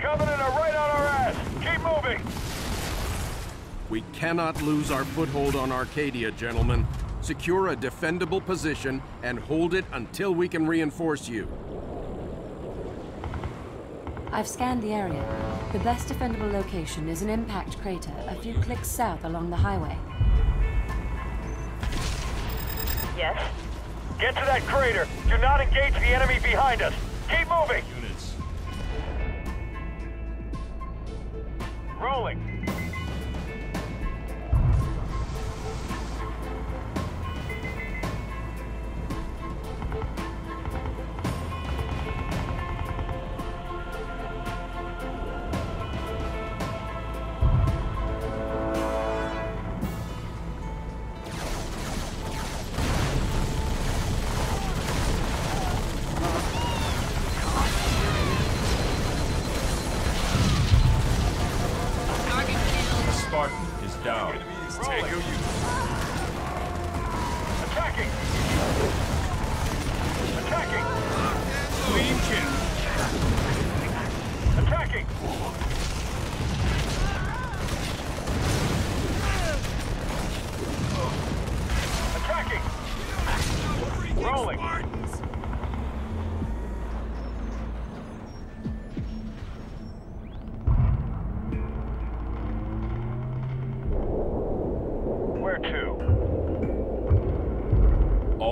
Covenant are right on our ass! Keep moving! We cannot lose our foothold on Arcadia, gentlemen. Secure a defendable position and hold it until we can reinforce you. I've scanned the area. The best defendable location is an impact crater a few clicks south along the highway. Yes? Get to that crater! Do not engage the enemy behind us! Keep moving! Rolling!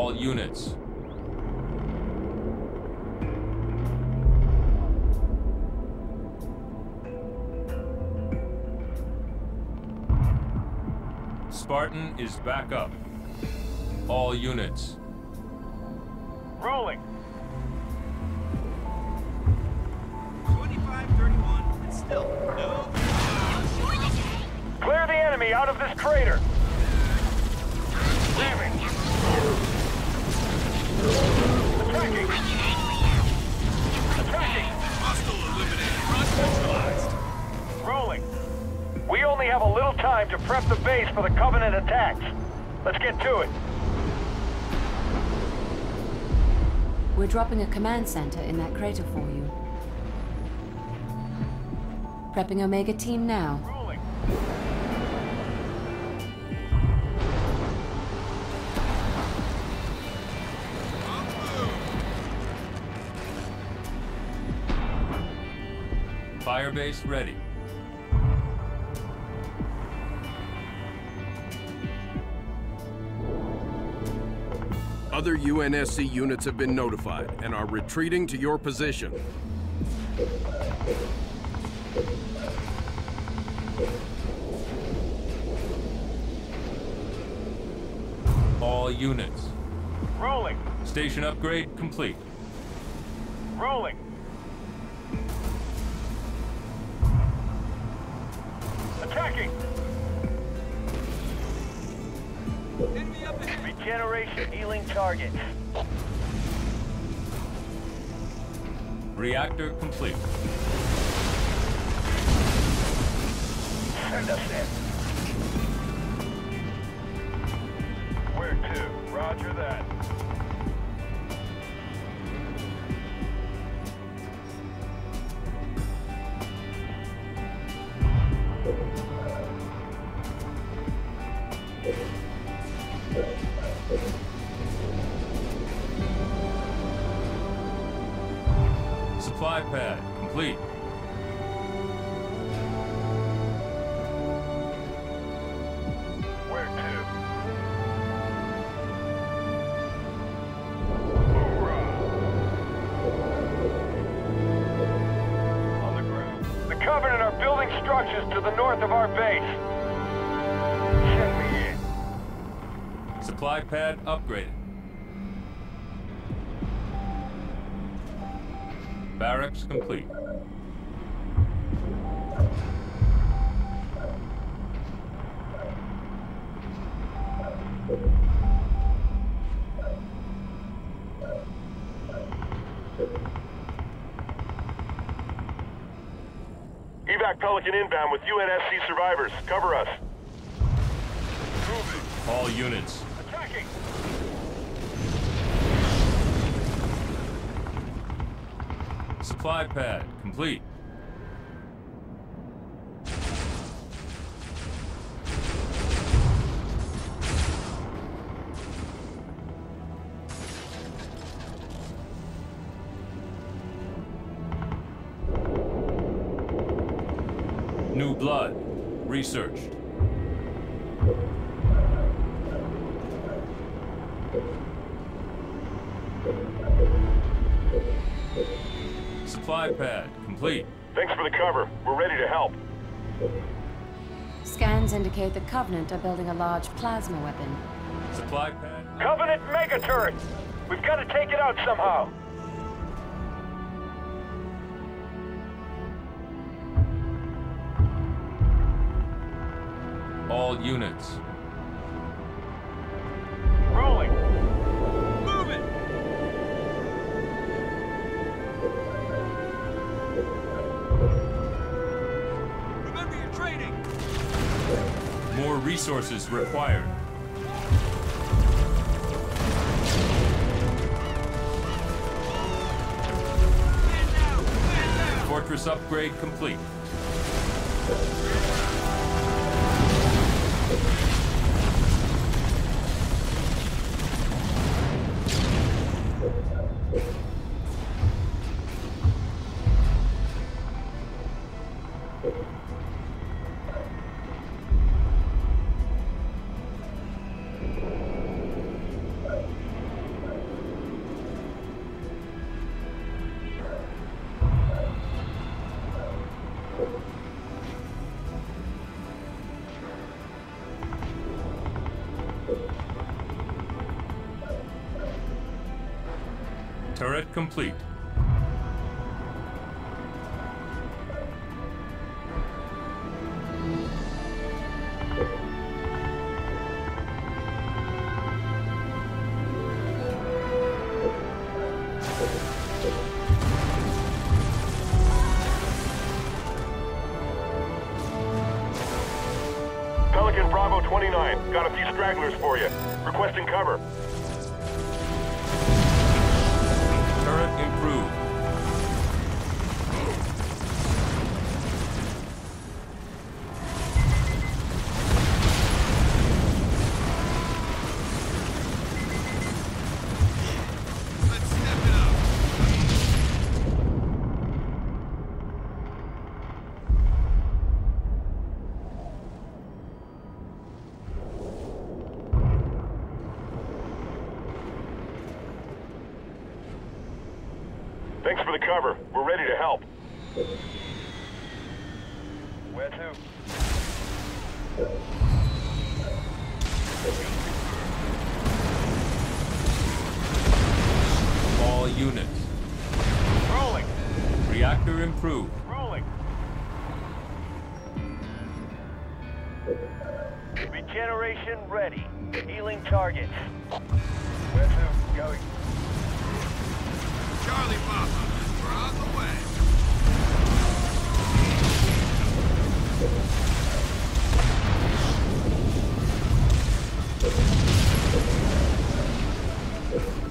All units. Spartan is back up. All units. Rolling! 25, 31, and still no. Clear the enemy out of this crater! Ramming! To prep the base for the Covenant attacks. Let's get to it. We're dropping a command center in that crater for you. Prepping Omega Team now. Rolling! Firebase ready. Other UNSC units have been notified and are retreating to your position. All units. Rolling! Station upgrade complete. Rolling! Target. Reactor complete. Send us in. Where to? Roger that. Complete. Evac Pelican inbound with UNSC survivors. Cover us. All units. Supply pad complete. Supply pad complete. Thanks for the cover. We're ready to help. Scans indicate the Covenant are building a large plasma weapon. Supply pad. Covenant mega turret! We've got to take it out somehow. All units. Resources required. Fortress upgrade complete. Complete. Healing targets. Where to? Going. Charlie Papa, we're on the way. All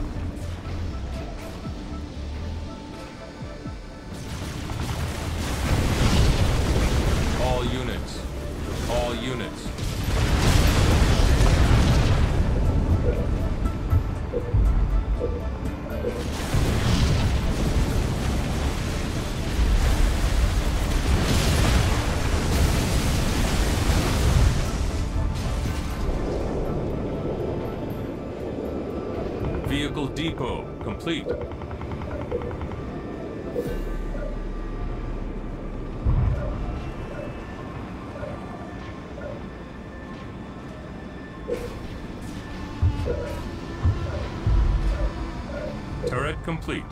complete. Turret complete.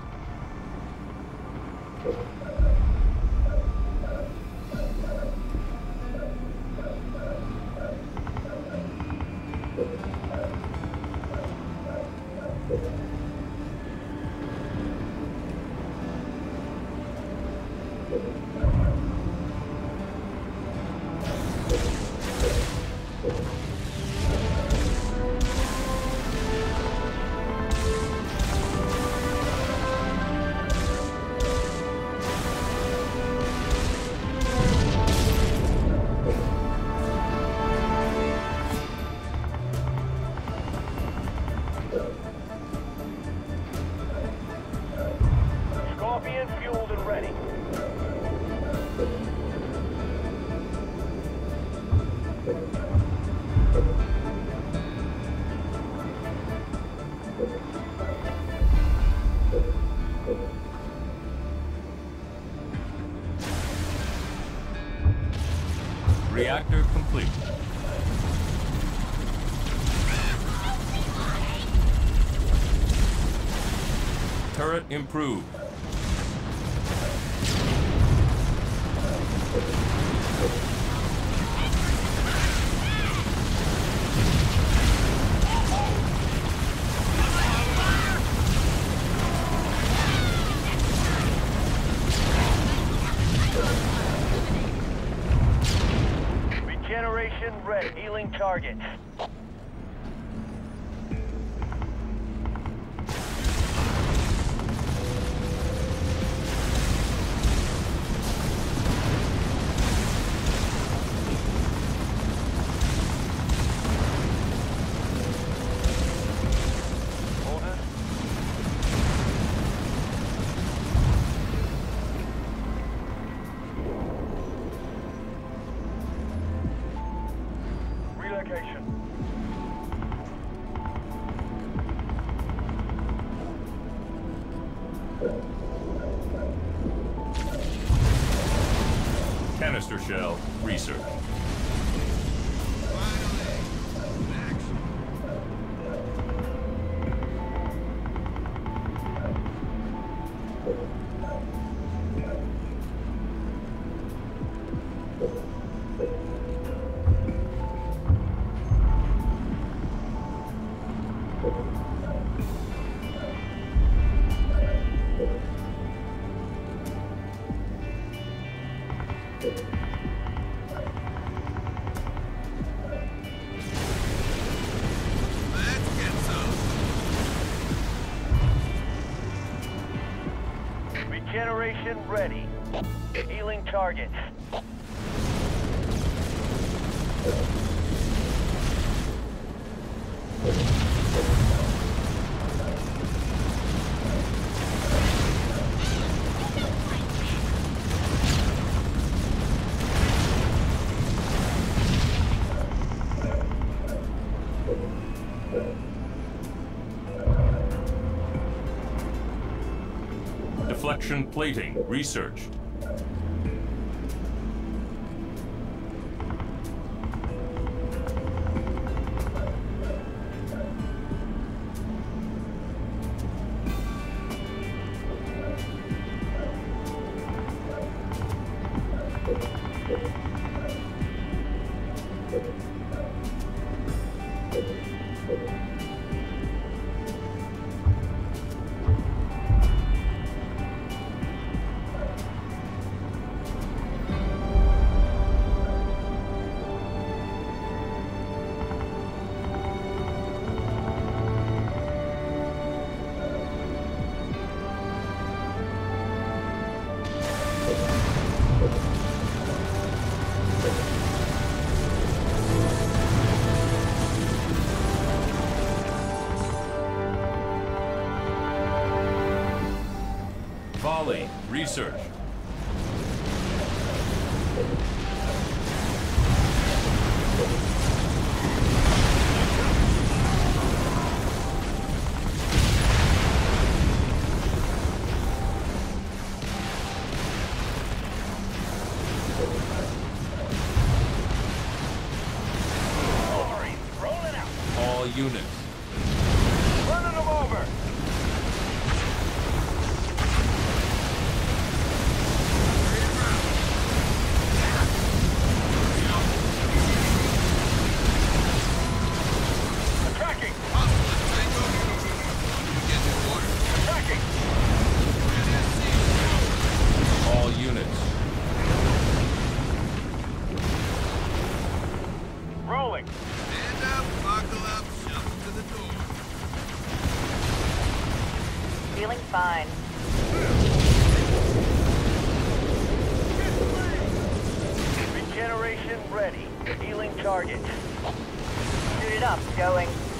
Reactor complete. Turret improved. Targets. Deflection plating research. Volley research. Up, going.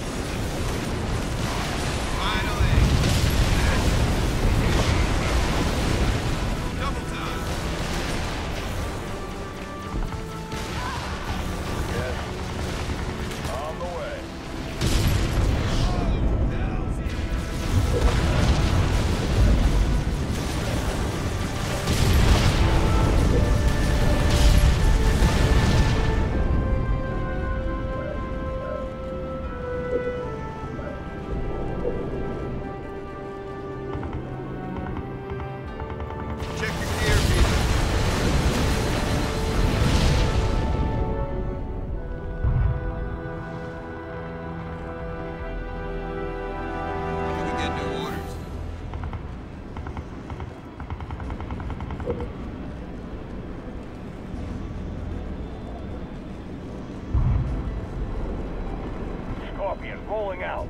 Copy is rolling out.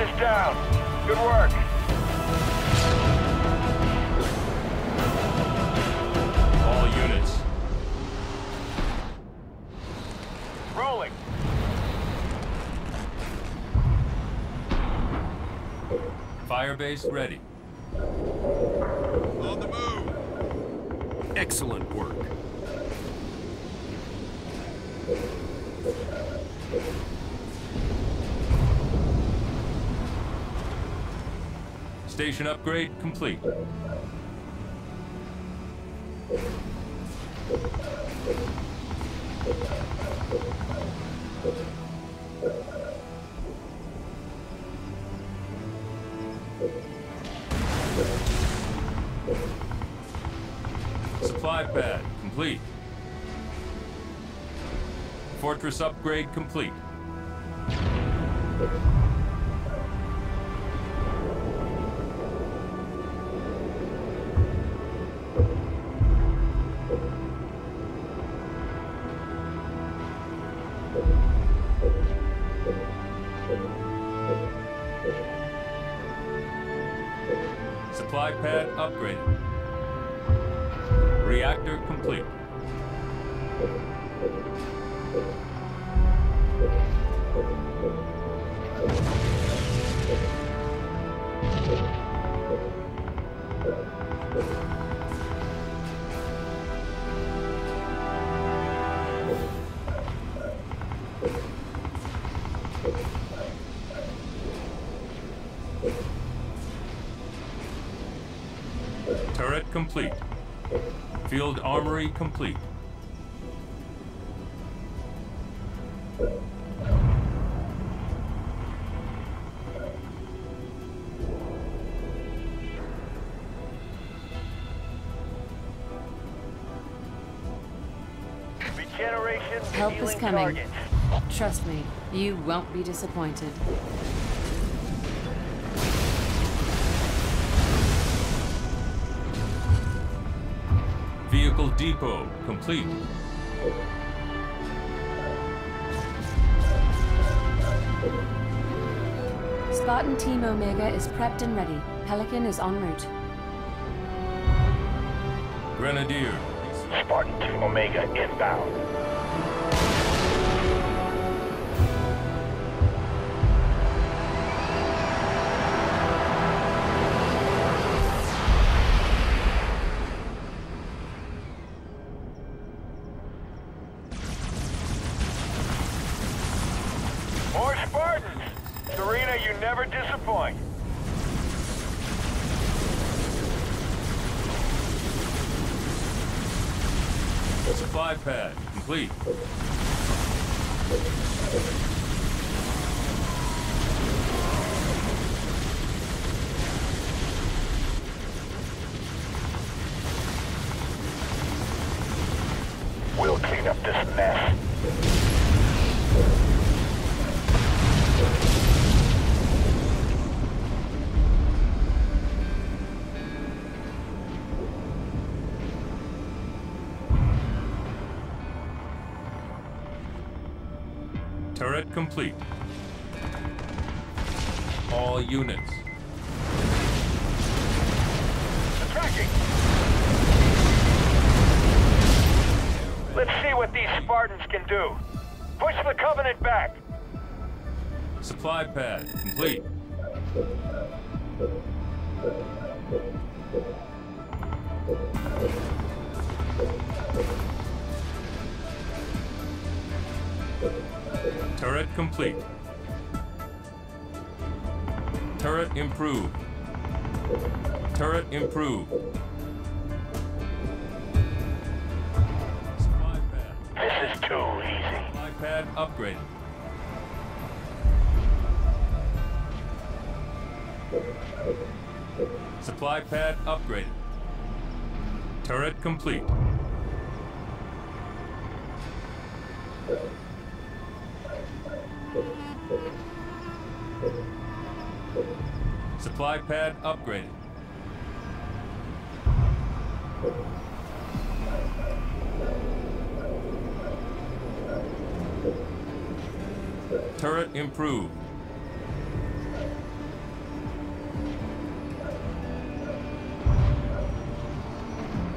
Mega is down. Good work. All units. Rolling. Firebase ready. On the move. Excellent work. Station upgrade complete. Supply pad complete. Fortress upgrade complete. Turret complete. Field armory complete. Help is coming. targets. Trust me, you won't be disappointed. Depot complete. Spartan Team Omega is prepped and ready. Pelican is en route. Grenadier. Spartan Team Omega inbound. Supply pad complete. Turret complete. All units. Attacking! Let's see what these Spartans can do. Push the Covenant back. Supply pad complete. Turret complete. Turret improved. Turret improved. Supply pad. This is too easy. Supply pad upgraded. Supply pad upgraded. Turret complete. Supply pad upgraded. Turret improved.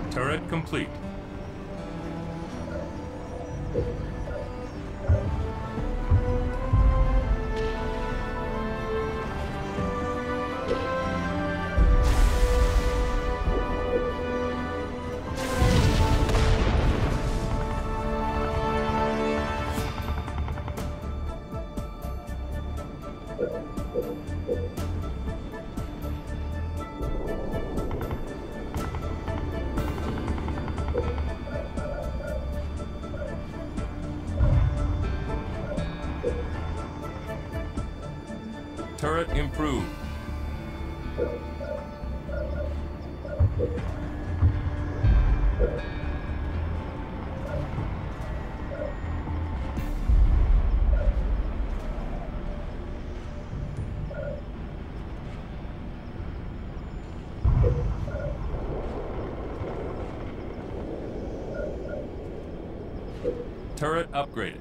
Turret complete. Turret improved. Turret upgraded.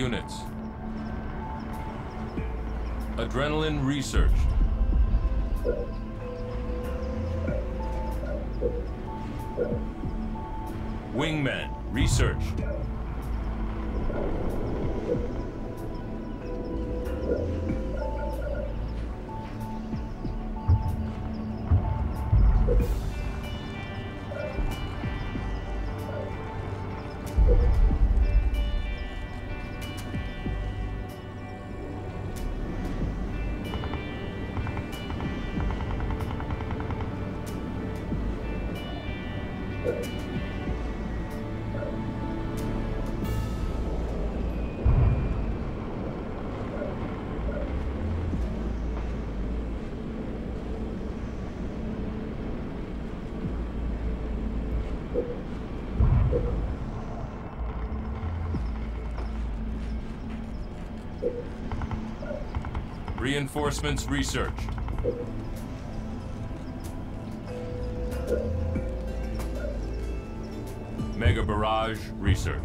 Units. Adrenaline researched. Reinforcements research. Mega barrage research.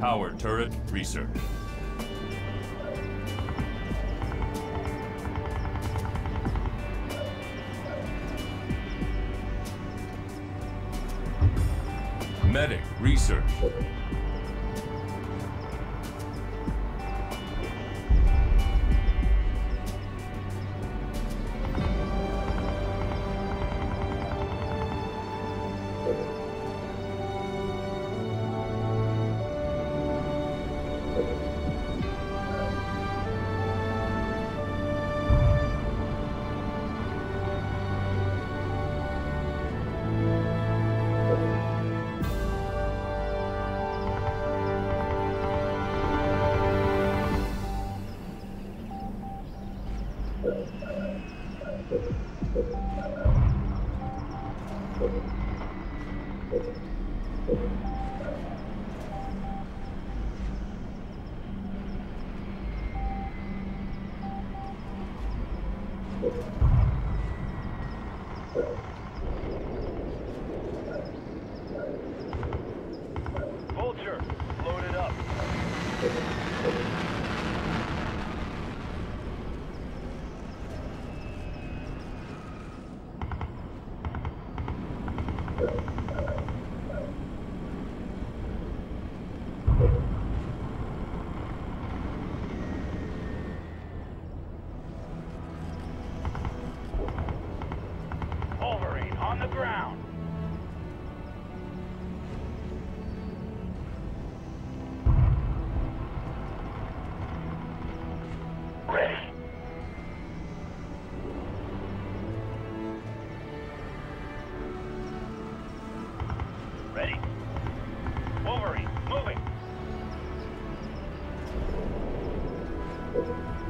Power turret research. Medic research. Vulture, Yes.